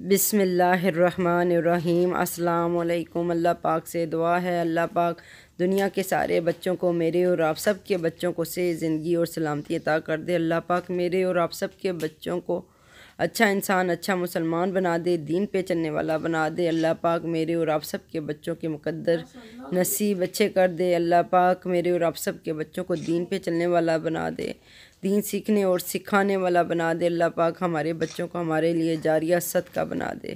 بسم اللہ الرحمن الرحیم۔ السلام علیکم۔ اللہ پاک سے دعا ہے۔ اللہ پاک دنیا کے سارے بچوں کو میرے اور آپ سب کے بچوں کو سے زندگی اور سلامتی عطا کر دے۔ اللہ پاک میرے اور آپ سب کے بچوں کو اچھا انسان اچھا مسلمان بنا دے، دین پہ چلنے والا بنا دے۔ اللہ پاک میرے اور آپ سب کے بچوں کے مقدر نصیب اچھے کر دے۔ اللہ پاک میرے اور آپ سب کے بچوں کو دین پہ چلنے والا بنا دے۔ دین سیکھنے اور سکھانے والا بنا دے۔ اللہ پاک ہمارے بچوں کو ہمارے لیے جاریہ صدقہ بنا دے۔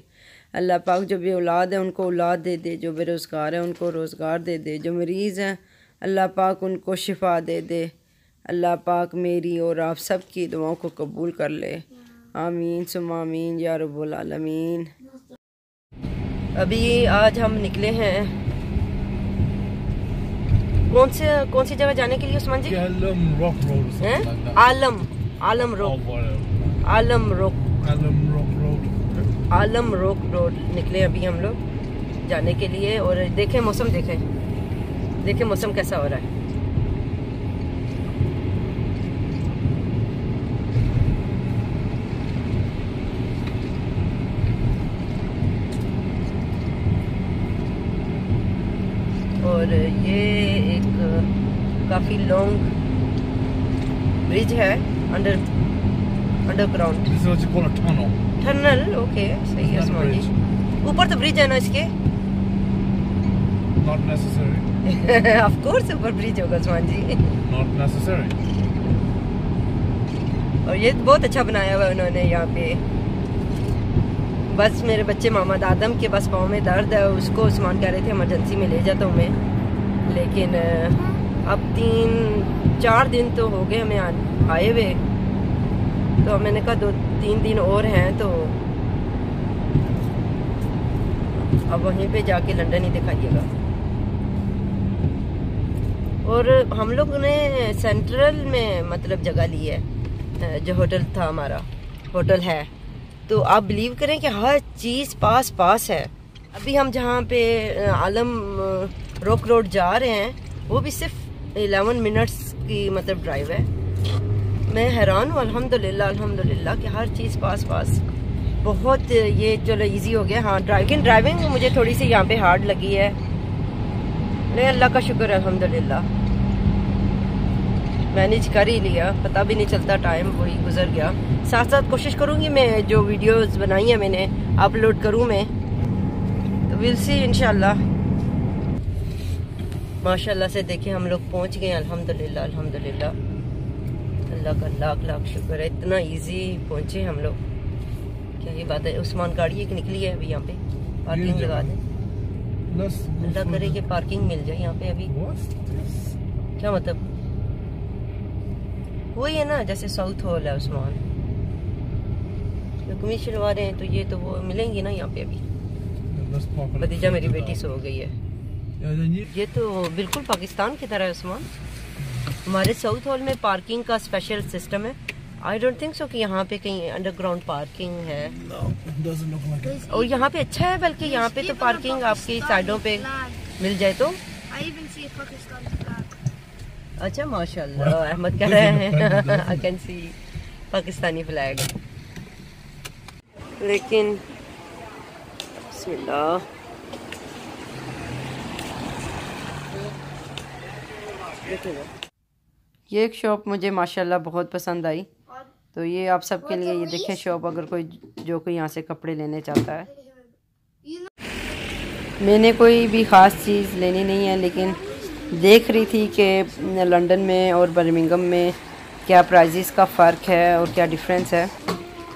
اللہ پاک جو بے اولاد ہے، ان کو اولاد دے دے۔ جو بے روزگار ہے ان کو روزگار دے دے۔ جو مریض ہیں، اللہ پاک ان کو شفا دے دے۔ اللہ پاک میری اور آپ سب کی دعاؤں کو قبول کر لے۔ آمین سم آمین یا رب العالمین ابھی آج ہم نکلے ہیں کون سے کون سی جگہ جانے کے لیے عثمان جی. عالم عالم روک. عالم روک. عالم روک روڈ نکلے ابھی ہم لوگ جانے کے لیے اور دیکھیں موسم دیکھیں دیکھیں موسم کیسا ہو رہا ہے اور یہ ایک کافی لانگ برج ہے under underground. Tunnel okay صحیح ہے عثمان جی. اوپر تو برج ہے نا اس کے Not necessary. آف کورس اوپر برج ہوگا عثمان جی Not necessary. اور یہ بہت اچھا بنایا ہوا ہے انہوں نے یہاں پہ بس میرے بچے محمد آدم کے بس پاؤں میں درد ہے اس کو عثمان کہہ رہے تھے ایمرجنسی میں لے جاتا ہوں میں لیکن اب تین، چار دن تو ہو گئے ہمیں آئے ہوئے۔ تو میں نے کہا دو، تین دن اور ہیں تو اب وہیں پہ جا کے لنڈن ہی دکھائیے گا۔ اور ہم لوگ نے سینٹرل میں مطلب جگہ لی ہے جو ہوٹل تھا ہمارا، ہوٹل ہے۔ تو آپ بلیو کریں کہ ہر چیز پاس پاس ہے۔ ابھی ہم جہاں پہ عالم روک روڈ جا رہے ہیں، وہ بھی صرف الیون منٹس کی مطلب ڈرائیو ہے۔ میں حیران ہوں، الحمدللہ الحمدللہ کہ ہر چیز پاس پاس۔ بہت یہ چلو ایزی ہو گیا۔ ہاں ڈرائیونگ ڈرائیونگ مجھے تھوڑی سی یہاں پہ ہارڈ لگی ہے۔ نہیں، اللہ کا شکر الحمدللہ۔ مینیج کر ہی لیا، پتہ بھی نہیں چلتا ٹائم وہی گزر گیا۔ ساتھ ساتھ کوشش کروں گی میں جو ویڈیوز بنائی ہیں میں نے اپلوڈ کروں میں۔ تو ول سی انشاءاللہ۔ ماشاءاللہ سے دیکھیں ہم لوگ پہنچ گئے الحمدللہ الحمدللہ۔ اللہ کا لاکھ لاکھ شکر ہے اتنا ایزی پہنچے ہم لوگ۔ کیا یہ بات ہے؟ عثمان گاڑی ایک نکلی ہے ابھی یہاں پہ۔ پارکنگ لگا دیں۔ اللہ کرے کہ پارکنگ مل جائے یہاں پہ ابھی? کیا مطلب؟ وہی ہے نا جیسے ساؤتھ ہال ہے عثمان۔ قمیض شلوار ہیں تو یہ تو وہ ملیں گی نا یہاں پہ ابھی۔ بھتیجا میری بیٹی. سو گئی ہے۔ یہ تو بالکل پاکستان کی طرح ہے عثمان۔ ہمارے ساؤتھ ہال میں پارکنگ کا اسپیشل سسٹم ہے۔ آئی ڈونٹ تھنک سو کہ یہاں پہ کہیں انڈر گراؤنڈ پارکنگ ہے. اور یہاں پہ اچھا ہے بلکہ یہاں پہ تو پارکنگ آپ کی سائڈوں پہ مل جائے تو۔ I even see a Pakistani flag. اچھا ماشاء اللہ احمد کہہ رہے ہیں I can see Pakistani flag لیکن بسم اللہ۔ یہ ایک شاپ مجھے ماشاءاللہ بہت پسند آئی۔ تو یہ آپ سب کے لیے یہ دیکھیں شاپ، اگر کوئی جو کوئی یہاں سے کپڑے لینے چاہتا ہے۔ میں نے کوئی بھی خاص چیز لینی نہیں ہے، لیکن دیکھ رہی تھی کہ لنڈن میں اور برمنگم میں کیا پرائزز کا فرق ہے اور کیا ڈیفرنس ہے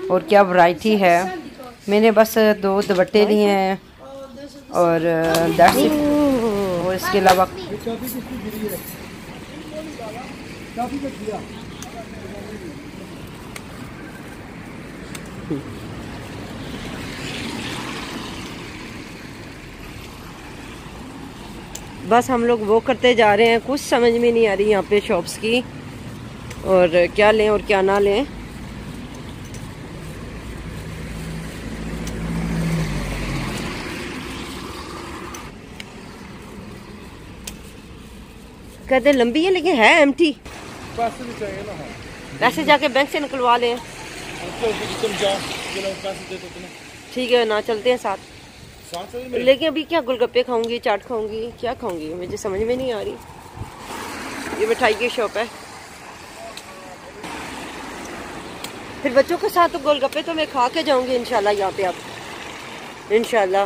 اور کیا ورائٹی ہے۔ میں نے بس دو دوپٹے لیے ہیں اور uh, اور اس کے علاوہ بس ہم لوگ وہ کرتے جا رہے ہیں۔ کچھ سمجھ میں نہیں آ رہی یہاں پہ شاپس کی۔ اور کیا لیں اور کیا نہ لیں۔ کہتے ہیں لمبی ہے لیکن ہے ایم ٹی پیسے بھی چاہیے نا۔ پیسے جا کے بینک سے نکلوا لیں ٹھیک ہے نا چلتے ہیں ساتھ۔ لیکن ابھی کیا گل گپے کھاؤں گی چاٹ کھاؤں گی؟ کیا کھاؤں گی؟ مجھے سمجھ میں نہیں آ رہی۔ یہ مٹھائی کی شاپ ہے۔ پھر بچوں کے ساتھ تو گول گپے تو میں کھا کے جاؤں گی انشاءاللہ یہاں پہ اب انشاءاللہ۔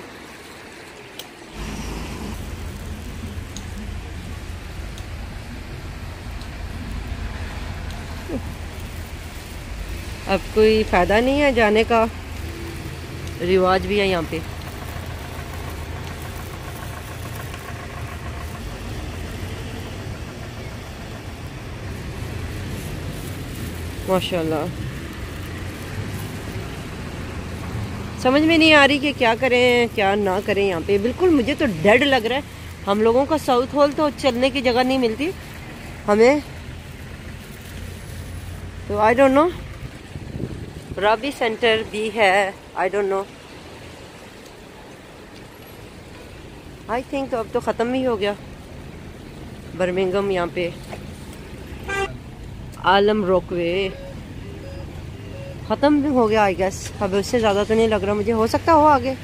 اب کوئی فائدہ نہیں ہے جانے کا؟ رواج بھی ہے یہاں پہ۔ ماشاء اللہ سمجھ میں نہیں آ رہی کہ کیا کریں، کیا نہ کریں یہاں پہ۔ بالکل مجھے تو ڈیڈ لگ رہا ہے۔ ہم لوگوں کا ساؤتھ ہول تو چلنے کی جگہ نہیں ملتی۔ ہمیں تو آئی ڈونٹ نو رابی سینٹر بھی ہے I don't know I think اب تو ختم ہی ہو گیا برمنگم یہاں پہ عالم روک وے ختم بھی ہو گیا آئی گیس اب اس سے زیادہ تو نہیں لگ رہا مجھے ہو سکتا ہو آگے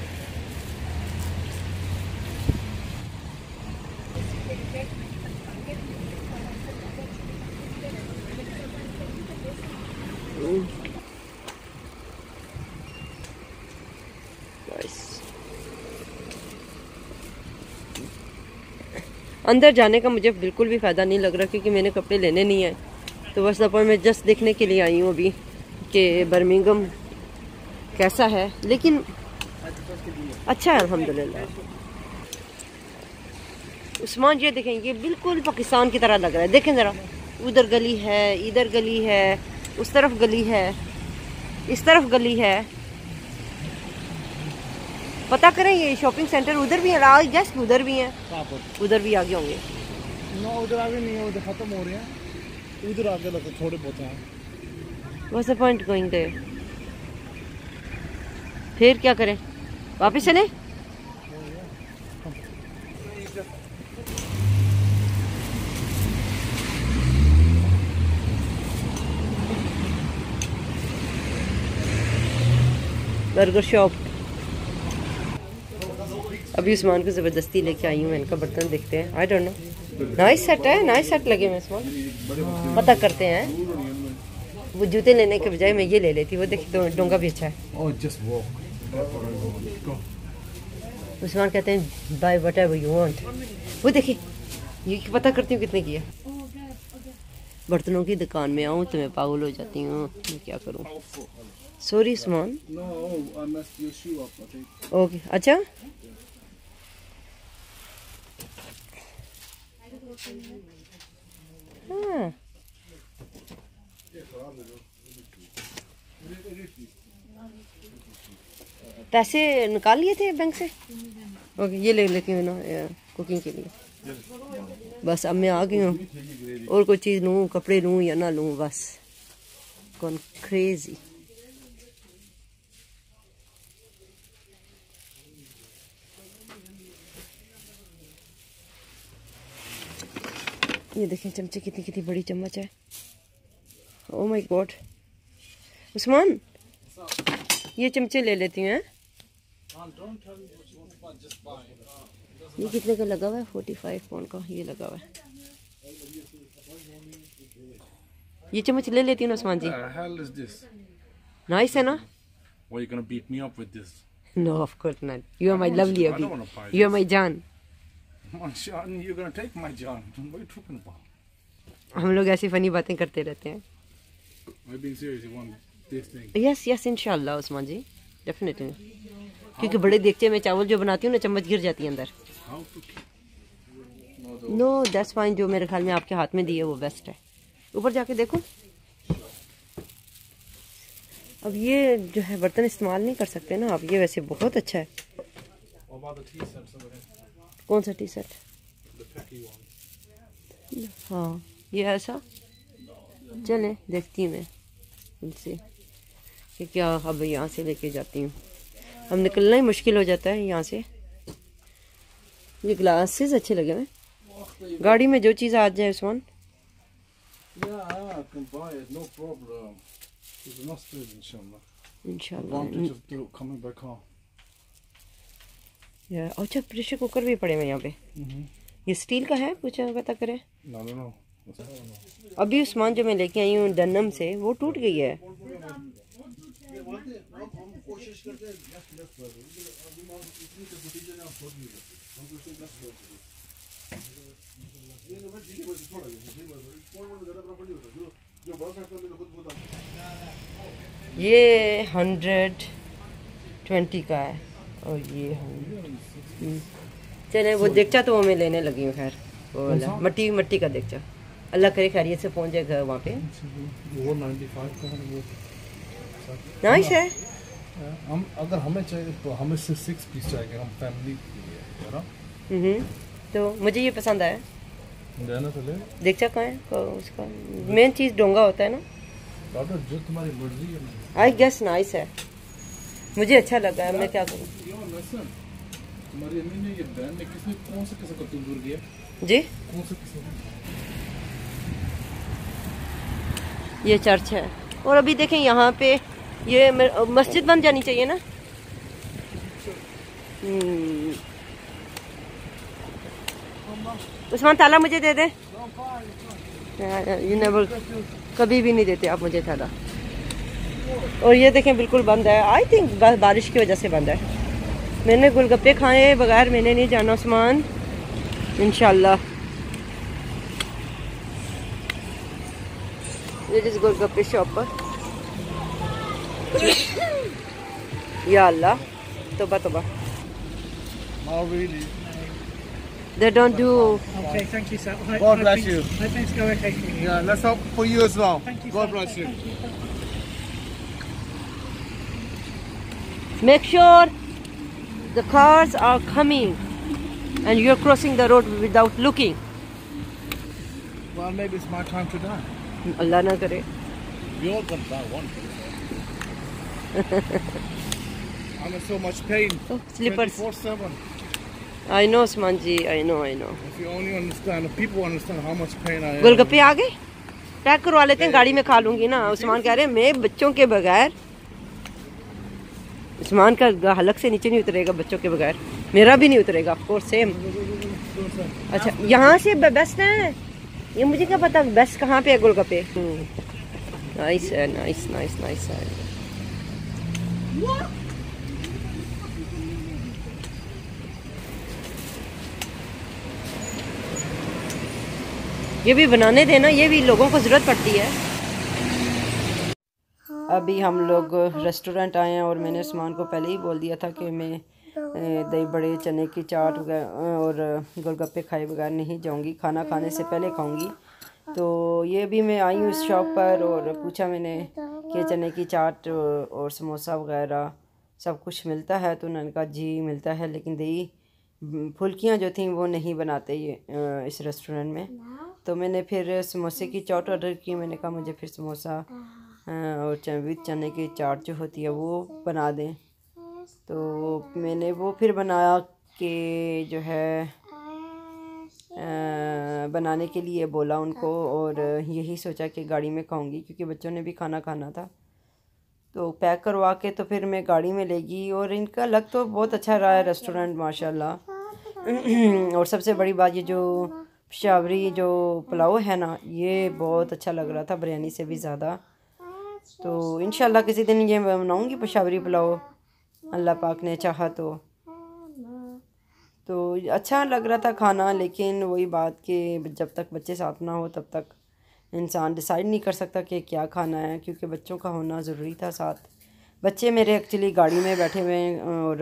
اندر جانے کا مجھے بالکل بھی فائدہ نہیں لگ رہا کیونکہ میں نے کپڑے لینے نہیں ہیں۔ تو بس دفعہ میں جسٹ دیکھنے کے لیے آئی ہوں ابھی کہ برمنگم کیسا ہے۔ لیکن اچھا ہے، الحمدللہ۔ عثمان یہ دیکھیں، یہ بالکل پاکستان کی طرح لگ رہا ہے۔ دیکھیں ذرا، ادھر گلی ہے، ادھر گلی ہے، اس طرف گلی ہے، اس طرف گلی ہے۔ پتہ کریں یہ شاپنگ سینٹر ادھر بھی ہے گیس ادھر بھی ہیں۔ ادھر بھی آگے ہوں گے۔ نو ادھر آگے نہیں ہے ادھر ختم ہو رہے ہیں۔ ادھر آگے لگتے تھوڑے بہت ہیں۔ What's the point going there? پھر کیا کریں؟ واپس چلیں؟ Burger shop. ابھی عثمان کو زبردستی لے کے آئی ہوں میں ان کا برتن دیکھتے ہیں۔ I don't know nice set ہے نائس سیٹ لگے میں عثمان۔ پتہ کرتے ہیں۔ وہ جوتے لینے کے بجائے میں یہ لے لیتی وہ دیکھیں تو ڈونگا بھی اچھا ہے۔ Oh. عثمان کہتے ہیں by whatever you want وہ دیکھیں یہ پتہ کرتی ہوں کتنے کی ہے۔ برتنوں کی دکان میں آؤں تو میں پاگل ہو جاتی ہوں۔ میں کیا کروں؟ Sorry Usman. No, I messed your shoe up, I think. Okay اچھا ہاں پیسے نکال لیے تھے بینک سے اوکے یہ لے لیتی ہوں نا کوکنگ کے لیے بس اب میں آ گئی ہوں اور کوئی چیز لوں کپڑے لوں یا نہ لوں بس کون کریزی یہ دیکھیں چمچے کتنی کتنی بڑی چمچ ہے۔ او مائی گاڈ عثمان یہ چمچے لے لیتی ہیں۔ یہ کتنے کا لگا ہوا ہے؟ فورٹی فائیو پاؤنڈ کا یہ لگا ہوا ہے۔ یہ چمچ لے لیتی ہوں نا عثمان جی? نائس ہے نا؟ Why are you gonna beat me up with this? No of course not John, you're gonna take my John. What are you talking about? ہم لوگ ایسی فنی باتیں کرتے rehte ہیں Am I being serious? You want this thing? یس یس ان شاء اللہ عثمان جی definitely کیونکہ بڑے دیگچے میں چاول جو بناتی ہوں نا چمچ گر جاتی ہے اندر نو دیٹس فائن جو میرے خیال میں آپ کے ہاتھ میں دی ہے وہ بیسٹ ہے اوپر جا کے دیکھو اب یہ جو ہے برتن استعمال نہیں کر سکتے نا آپ یہ ویسے بہت اچھا ہے کون سا ٹی سیٹ ہاں یہ ایسا؟ چلیں دیکھتی ہوں میں ان سے کہ کیا اب یہاں سے لے کے جاتی ہوں۔ اب نکلنا ہی مشکل ہو جاتا ہے یہاں سے۔ یہ گلاسز اچھے لگے ہوئے گاڑی میں جو چیز آ جائے عثمان Yeah, I can یا اچھا پریشر کوکر بھی پڑے ہوئے یہاں پہ۔ یہ اسٹیل کا ہے؟ کچھ پتہ کرے. ابھی عثمان جو میں لے کے آئی ہوں ڈنم سے وہ ٹوٹ گئی ہے۔ یہ ہنڈریڈ ٹوینٹی کا ہے۔ اور یہ ہم- چلے وہ دیکچا تو وہ میں لینے لگی ہوں خیر۔ مٹی مٹی کا دیکچا اللہ کرے خیریت سے پہنچ جائے گھر وہاں پہ۔ وہ 95 کا ہے وہ نائس ہے۔ ہم اگر ہمیں چاہیے تو ہمیں سے سکس پیس چاہیے ہم فیملی تو مجھے یہ پسند آیا۔ دیکچا کہاں ہے؟ اس کا مین چیز ڈونگا ہوتا ہے نا۔ ڈاکٹر جو تمہاری مرضی ہے۔ آئی گیس نائس ہے۔ مجھے اچھا لگا ہے میں کیا کروں؟ تمہاری امی نے یہ بہن کس نے کون سے قسم کا تندور دیا جی کون سے قسم یہ چرچ ہے اور ابھی دیکھیں یہاں پہ یہ مسجد بن جانی چاہیے نا۔ عثمان تالا مجھے دے never- کبھی بھی نہیں دیتے آپ مجھے تالا اور یہ دیکھیں بالکل بند ہے آئی تھنک بارش کی وجہ سے بند ہے میں نے گول گپے کھائے بغیر میں نے نہیں جانا عثمان انشاءاللہ یہ جس گول گپے شاپ پر یا اللہ توبہ توبہ Not really. they don't do Okay, thank you, sir. God bless things- you. Hope things go okay for you. Yeah, let's hope for you as well. Thank you, God sir. bless you. make sure the cars are coming and you're crossing the road without looking Well, maybe it's my time to die. اللہ نہ کرے We all gonna die one day. I'm in so much pain. slippers 24/7. I know Usman G I know I know If you only understand, if people understand how much pain I am. Gol gappe آ گئے pack کروا لیتے ہیں گاڑی میں کھا لوں گی نا عثمان کہہ رہے ہیں میں بچوں کے بغیر عثمان کا حلق سے نیچے نہیں اترے گا بچوں کے بغیر، میرا بھی نہیں اترے گا آف کورس سیم اچھا یہاں سے بیسٹ ہے یہ مجھے کیا پتا بیسٹ کہاں پہ ہے گول گپے نائس ہے نائس نائس نائس ہے۔ یہ بھی بنانے دینا، یہ بھی لوگوں کو ضرورت پڑتی ہے۔ ابھی ہم لوگ ریسٹورنٹ آئے ہیں اور میں نے عثمان کو پہلے ہی بول دیا تھا کہ میں دہی بڑے، چنے کی چاٹ وغیرہ، اور گول گپے کھائے بغیر نہیں جاؤں گی، کھانا کھانے سے پہلے کھاؤں گی۔ تو یہ بھی میں آئی ہوں اس شاپ پر اور پوچھا میں نے کہ چنے کی چاٹ اور سموسہ وغیرہ سب کچھ ملتا ہے تو انہوں نے کہا جی ملتا ہے، لیکن دہی پھلکیاں جو تھیں وہ نہیں بناتے یہ اس ریسٹورنٹ میں۔ تو میں نے پھر سموسے کی چاٹ آرڈر کی، میں نے کہا مجھے پھر سموسہ ہاں، اور وتھ چنے کی چاٹ جو ہوتی ہے وہ بنا دیں۔ تو میں نے وہ پھر بنایا کہ جو ہے بنانے کے لیے بولا ان کو اور یہی سوچا کہ گاڑی میں کھاؤں گی کیونکہ بچوں نے بھی کھانا کھانا تھا۔ تو پیک کروا کے تو پھر میں گاڑی میں لے گئی اور ان کا لگ تو بہت اچھا رہا ہے ریسٹورنٹ ماشاء اللہ اور سب سے بڑی بات، یہ جو پشاوری جو پلاؤ ہے نا، یہ بہت اچھا لگ رہا تھا، بریانی سے بھی زیادہ۔ تو انشاءاللہ کسی دن یہ میں بناؤں گی، پشاوری پلاؤ۔ اللہ پاک نے چاہا تو۔ تو اچھا لگ رہا تھا کھانا، لیکن وہی بات کہ جب تک بچے ساتھ نہ ہو تب تک انسان ڈیسائیڈ نہیں کر سکتا کہ کیا کھانا ہے، کیونکہ بچوں کا ہونا ضروری تھا ساتھ۔ بچے میرے ایکچولی گاڑی میں بیٹھے ہوئے ہیں اور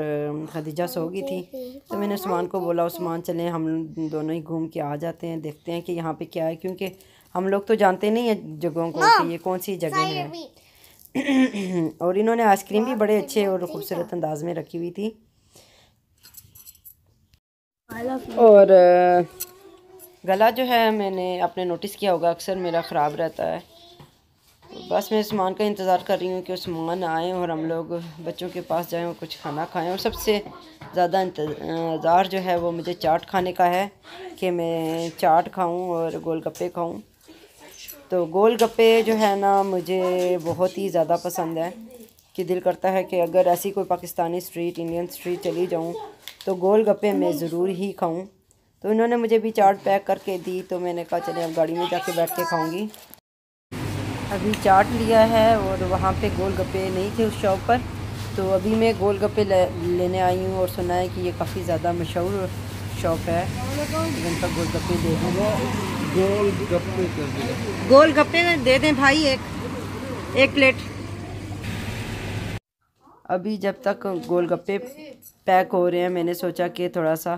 خدیجہ سو گئی تھی۔ تو میں نے عثمان کو بولا، عثمان چلیں، ہم دونوں ہی گھوم کے آ جاتے ہیں، دیکھتے ہیں کہ یہاں پہ کیا ہے۔ کیونکہ ہم لوگ تو جانتے نہیں ہیں جگہوں کو کہ یہ کون سی جگہ ہے۔ اور انہوں نے آئس کریم بھی بڑے اچھے اور خوبصورت انداز میں رکھی ہوئی تھی۔ اور گلا جو ہے میں نے آپ نے نوٹس کیا ہوگا اکثر میرا خراب رہتا ہے۔ بس میں عثمان کا انتظار کر رہی ہوں کہ عثمان آئیں اور ہم لوگ بچوں کے پاس جائیں اور کچھ کھانا کھائیں۔ اور سب سے زیادہ انتظار جو ہے وہ مجھے چاٹ کھانے کا ہے کہ میں چاٹ کھاؤں اور گول گپے کھاؤں۔ تو گول گپے جو ہے نا مجھے بہت ہی زیادہ پسند ہے، کہ دل کرتا ہے کہ اگر ایسی کوئی پاکستانی اسٹریٹ انڈین اسٹریٹ چلی جاؤں تو گول گپے میں ضرور ہی کھاؤں۔ تو انہوں نے مجھے بھی چاٹ پیک کر کے دی، تو میں نے کہا چلے اب گاڑی میں جا کے بیٹھ کے کھاؤں گی۔ ابھی چاٹ لیا ہے اور وہاں پہ گول گپے نہیں تھے اس شاپ پر۔ تو ابھی میں گول گپے لینے آئی ہوں اور سنا ہے کہ یہ کافی زیادہ مشہور شاپ ہے۔ جن کا گول گپے دے گول گپے گول گپے دے دیں بھائی ایک۔ ایک پلیٹ۔ ابھی جب تک گول گپے پیک ہو رہے ہیں میں نے سوچا کہ تھوڑا سا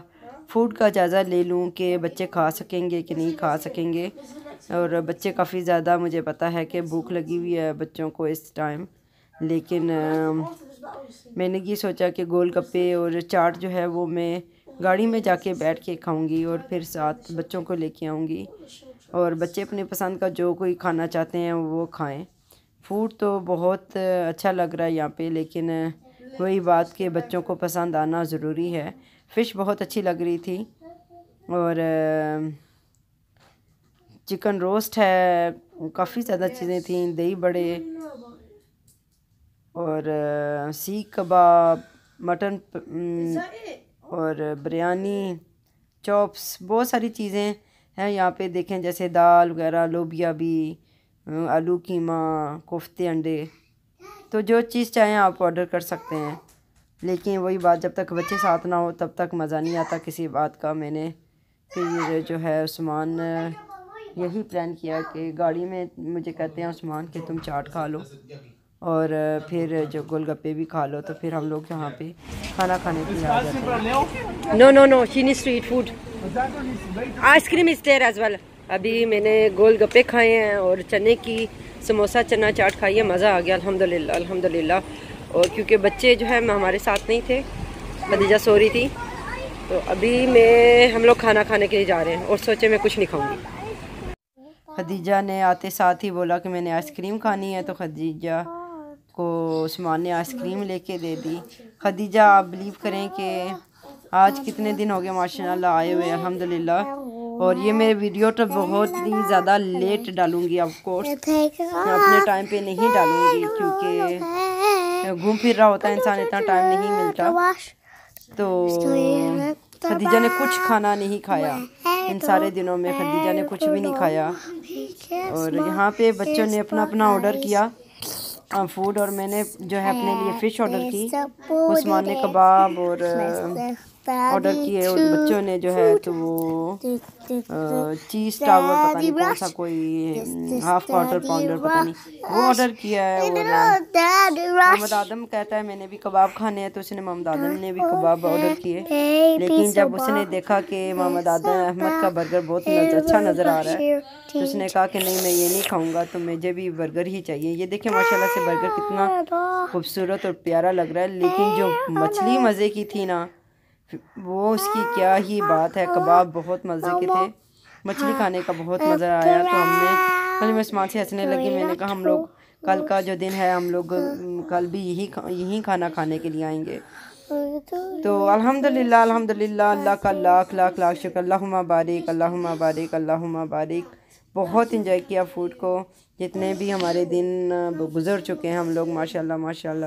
فوڈ کا جائزہ لے لوں کہ بچے کھا سکیں گے کہ نہیں کھا سکیں گے۔ اور بچے کافی زیادہ مجھے پتہ ہے کہ بھوک لگی ہوئی ہے بچوں کو اس ٹائم لیکن میں نے یہ سوچا کہ گول گپے اور چاٹ جو ہے وہ میں گاڑی میں جا کے بیٹھ کے کھاؤں گی اور پھر ساتھ بچوں کو لے کے آؤں گی اور بچے اپنے پسند کا جو کوئی کھانا چاہتے ہیں وہ کھائیں۔ فوڈ تو بہت اچھا لگ رہا ہے یہاں پہ، لیکن وہی بات کہ بچوں کو پسند آنا ضروری ہے۔ فش بہت اچھی لگ رہی تھی اور چکن روسٹ ہے، کافی زیادہ چیزیں تھیں، دہی بڑے اور سیخ کباب، مٹن اور بریانی، چوپس، بہت ساری چیزیں ہیں۔ یہاں پہ دیکھیں جیسے دال وغیرہ، لوبیا بھی، آلو قیمہ، کوفتے انڈے۔ تو جو چیز چاہیں آپ آڈر کر سکتے ہیں۔ لیکن وہی بات، جب تک بچے ساتھ نہ ہو، تب تک مزہ نہیں آتا کسی بات کا۔ میں نے پھر جو ہے عثمان، یہی پلان کیا کہ گاڑی میں مجھے کہتے ہیں، عثمان، کہ تم چاٹ کھا لو۔ اور پھر جو گول گپے بھی کھا لو تو پھر ہم لوگ یہاں پہ کھانا کھانے کے لیے آ جاتے نو نو نو چینی street food ice cream is there as well ابھی میں نے گول گپے کھائے ہیں اور چنے کی سموسہ چنا چاٹ کھائی ہے مزہ آ گیا الحمد للہ الحمد للہ اور کیونکہ بچے جو ہے ہمارے ساتھ نہیں تھے خدیجہ سو رہی تھی۔ تو ابھی میں ہم لوگ کھانا کھانے کے لیے جا رہے ہیں اور سوچے میں کچھ نہیں کھاؤں گی۔ خدیجہ نے آتے ساتھ ہی بولا کہ میں نے آئس کریم کھانی ہے تو خدیجہ کو عثمان نے آئس کریم لے کے دے دی۔ خدیجہ، آپ بلیو کریں کہ آج کتنے دن ہو گئے ماشاء اللہ آئے ہوئے الحمد للہ اور یہ میں ویڈیو تو بہت ہی زیادہ لیٹ ڈالوں گی آف کورس میں اپنے ٹائم پہ نہیں ڈالوں گی کیونکہ گھوم پھر رہا ہوتا ہے انسان، اتنا ٹائم نہیں ملتا۔ تو خدیجہ نے کچھ کھانا نہیں کھایا۔ ان سارے دنوں میں خدیجہ نے کچھ بھی نہیں کھایا۔ اور یہاں پہ بچوں نے اپنا اپنا آرڈر کیا۔ فوڈ اور میں نے جو ہے اپنے لیے فش آرڈر کی۔ عثمان نے کباب اور آرڈر کیے اور بچوں نے جو ہے تو وہ چیز ٹاور پتہ نہیں کون سا کوئی ہاف کوارٹر پاؤنڈر پتہ نہیں۔ وہ آرڈر کیا ہے محمد آدم کہتا ہے میں نے بھی کباب کھانے ہیں تو اس نے محمد آدم نے بھی کباب آرڈر کیے۔ لیکن جب اس نے دیکھا کہ محمد آدم احمد کا برگر بہت اچھا نظر آ رہا ہے۔ تو اس نے کہا کہ نہیں میں یہ نہیں کھاؤں گا تو مجھے بھی برگر ہی چاہیے۔ یہ دیکھیں ماشاء اللہ سے برگر کتنا خوبصورت اور پیارا لگ رہا ہے لیکن جو مچھلی مزے کی تھی نا وہ اس کی کیا ہی بات ہے؟ کباب بہت مزے کے تھے۔ مچھلی کھانے کا بہت مزہ آیا۔ تو ہم نے کل عثمان سے ہنسنے لگی۔ میں نے کہا، ہم لوگ کل کا جو دن ہے، ہم لوگ کل بھی یہی یہی کھانا کھانے کے لیے آئیں گے۔ تو الحمد للہ الحمد للہ اللہ کا لاکھ لاکھ لاکھ شکر۔ اللہ بارک اللہ بارک اللہ بارک۔ بہت انجوائے کیا فوڈ کو۔ جتنے بھی ہمارے دن گزر چکے ہیں، ہم لوگ ماشاء اللہ ماشاء اللہ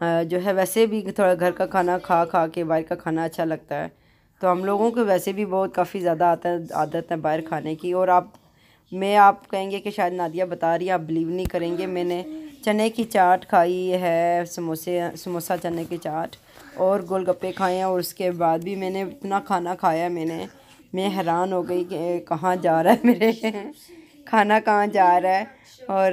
جو ہے ویسے بھی تھوڑا گھر کا کھانا کھا کھا کے باہر کا کھانا اچھا لگتا ہے۔ تو ہم لوگوں کو ویسے بھی بہت کافی زیادہ آتا ہے عادت ہے باہر کھانے کی۔ اور آپ، میں آپ کہیں گے کہ شاید نادیہ بتا رہی ہے آپ بلیو نہیں کریں گے۔ میں نے چنے کی چاٹ کھائی ہے، سموسے، سموسہ چنے کی چاٹ، اور گول گپے کھائے ہیں۔ اور اس کے بعد بھی میں نے اتنا کھانا کھایا میں نے، میں حیران ہو گئی کہ کہاں جا رہا ہے میرے۔ کھانا کہاں جا رہا ہے؟ اور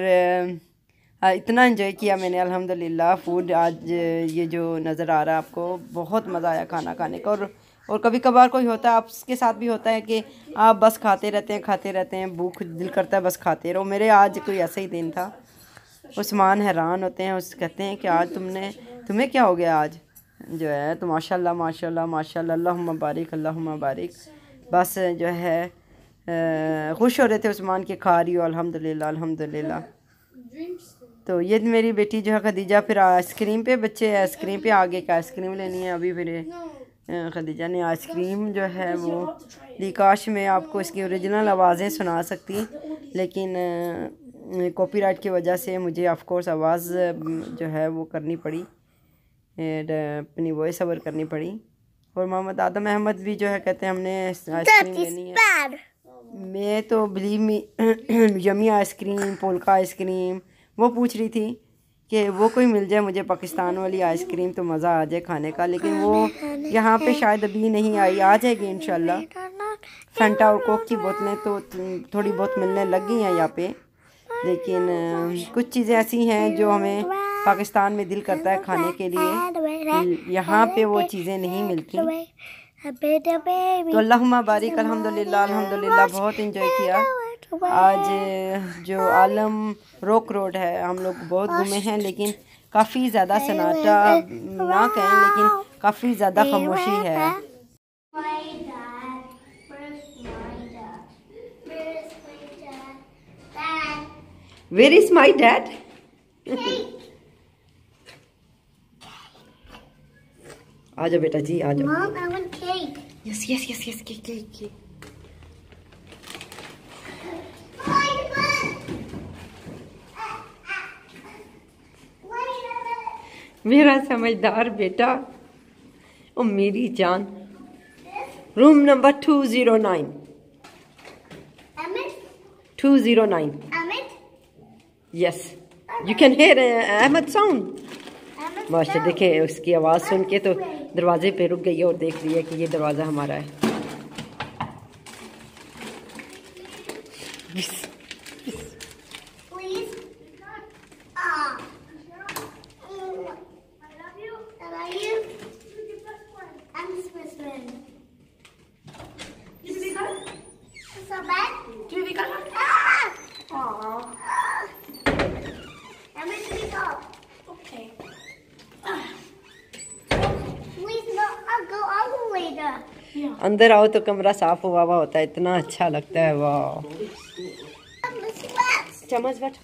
اتنا انجوائے کیا میں نے الحمد للہ فوڈ آج یہ جو نظر آ رہا ہے آپ کو، بہت مزہ آیا کھانا کھانے کا اور اور کبھی کبھار کوئی ہوتا ہے آپ کے ساتھ بھی ہوتا ہے کہ آپ بس کھاتے رہتے ہیں، کھاتے رہتے ہیں، بھوک دل کرتا ہے، بس کھاتے رہو۔ میرے آج کوئی ایسا ہی دن تھا۔ عثمان حیران ہوتے ہیں، اس کہتے ہیں کہ آج تم نے، تمہیں کیا ہو گیا آج؟ جو ہے، تو ماشاء اللہ ماشاء اللہ ماشاء اللہ اللہ مبارک اللہ مبارک بس جو ہے خوش ہو رہے تھے عثمان کے کھا رہی ہو الحمد للہ الحمد للہ تو یہ میری بیٹی جو ہے خدیجہ پھر آئس کریم پہ بچے آئس کریم پہ آگے کا آئس کریم لینی ہے۔ ابھی پھر خدیجہ نے آئس کریم جو ہے وہ کاش میں آپ کو اس کی اوریجنل آوازیں سنا سکتی لیکن کاپی رائٹ کی وجہ سے مجھے آف کورس آواز جو ہے وہ کرنی پڑی۔ اینڈ اپنی وائس اوور کرنی پڑی۔ اور محمد آدم احمد بھی جو ہے کہتے ہیں ہم نے آئس کریم لینی ہے. میں تو believe me yummy ice cream polka ice cream وہ پوچھ رہی تھی کہ وہ کوئی مل جائے مجھے پاکستان والی آئس کریم تو مزہ آ جائے کھانے کا، لیکن وہ یہاں پہ شاید ابھی نہیں آئی، آ جائے گی انشاءاللہ۔ فنٹا اور کوک کی بوتلیں تو تھوڑی بہت ملنے لگ گئی ہیں یہاں پہ۔ لیکن کچھ چیزیں ایسی ہیں جو ہمیں پاکستان میں دل کرتا ہے کھانے کے لیے۔ یہاں پہ وہ چیزیں نہیں ملتی۔ تو اللہم بارک الحمد للہ الحمد للہ بہت انجوائے کیا۔ آج جو عالم روک روڈ ہے ہم لوگ بہت گھومے ہیں لیکن کافی زیادہ سناٹا نہ کہیں لیکن کافی زیادہ خاموشی ہے. ویئر از مائی ڈیڈ آ جاؤ بیٹا جی آ جاؤ Mom, I want cake. یس یس یس یس کی کی کی میرا سمجھدار بیٹا او میری جان۔ Room number two zero nine? Two zero nine? Yes you can hear Ahmed sound Emmett? ماشاء دیکھیں اس کی آواز سن کے تو دروازے پہ رک گئی اور دیکھ رہی ہے کہ یہ دروازہ ہمارا ہے Please. Ah. Mm. I love you. I love you. I'm the Swiss man. You think I'm so bad? Do you think I'm ah? Aww. I'm going to pick up. Okay. Ah. Please, no, I'll go all the way there. اندر آؤ تو کمرہ صاف ہوا ہوا ہوتا ہے، اتنا اچھا لگتا ہے، واہ۔ چمچ بٹ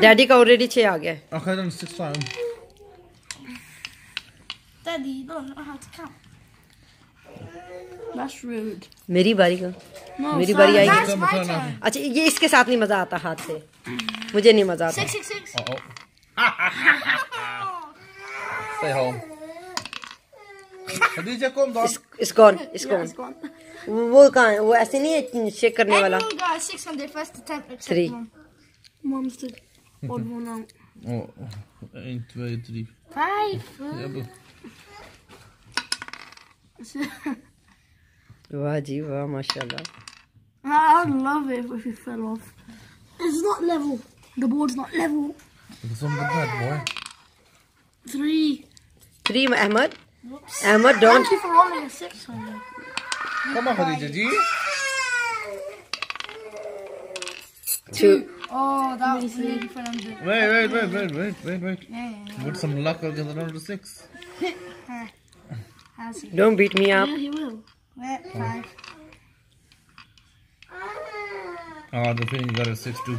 ڈیڈی کا آلریڈی چھ آ گیا. میری باری کا میری باری آئی. اچھا یہ اس کے ساتھ نہیں مزہ آتا ہاتھ سے مجھے نہیں مزہ آتا Six, six, six. Uh oh. Stay home. Khadija, come down. اس کون اس کون وہ کہاں ہے وہ ایسے نہیں ہے شیک کرنے والا Und 100. Oh, 1, 2, 3. 5! Mashallah. I love it if it fell off. It's not level. The board's not level. It's on the bed, boy. Three. Three, Ahmed? Oops. Ahmed, don't. Thank you for rolling a six on me. Come on, Khadija. Two. Oh, that was really fun. Wait, wait, wait, wait, wait, wait, Put some luck, against the number six. Don't beat me up. Yeah, he will. Wait, five. Ah, the thing got a six too.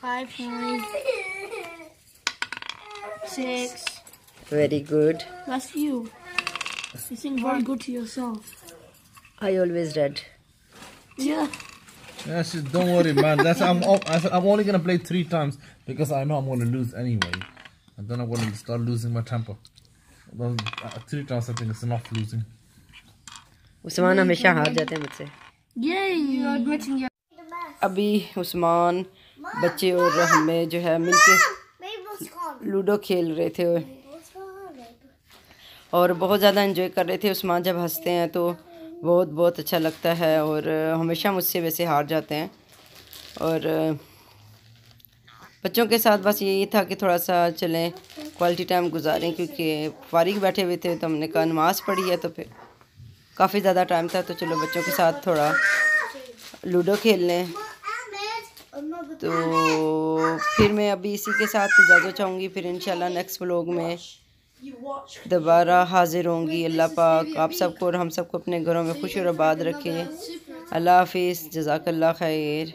Five, six. Very good. That's you. You sing very good to yourself. I always read Yeah. Yeah, shit, don't worry, man. That's I'm I I'm only gonna play three times because I know I'm gonna lose anyway, and then I'm gonna start losing my temper. Those, uh, three times I think it's enough losing. Usman ہمیشہ ہار جاتے ہیں مجھ سے Yay. You're admitting you're. ابھی عثمان بچے اور ہمیں جو ہے مل کے. لوڈو کھیل رہے تھے. اور بہت زیادہ انجوائے کر رہے تھے عثمان جب ہنستے ہیں تو بہت بہت اچھا لگتا ہے اور ہمیشہ مجھ سے ویسے ہار جاتے ہیں اور بچوں کے ساتھ بس یہی تھا کہ تھوڑا سا چلیں کوالٹی ٹائم گزاریں کیونکہ فارغ بیٹھے ہوئے تھے تو ہم نے کہا نماز پڑھی ہے تو پھر کافی زیادہ ٹائم تھا تو چلو بچوں کے ساتھ تھوڑا لوڈو کھیل لیں تو پھر میں ابھی اسی کے ساتھ اجازت چاہوں گی پھر انشاءاللہ نیکسٹ ولاگ میں دوبارہ حاضر ہوں گی، اللہ پاک، آپ سب کو اور ہم سب کو اپنے گھروں میں خوش اور آباد رکھے۔ اللہ حافظ، جزاک اللہ خیر۔